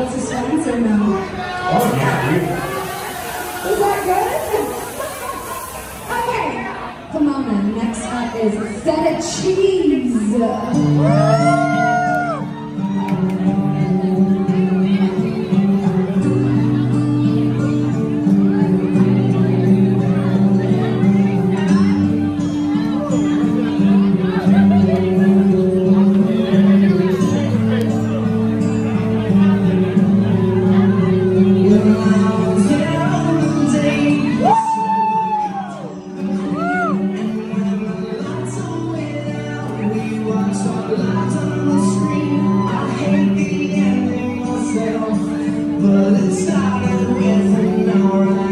the suspense or no? Oh, yeah, Was that good? Okay. Come on then. Next up is feta cheese. Started with an alright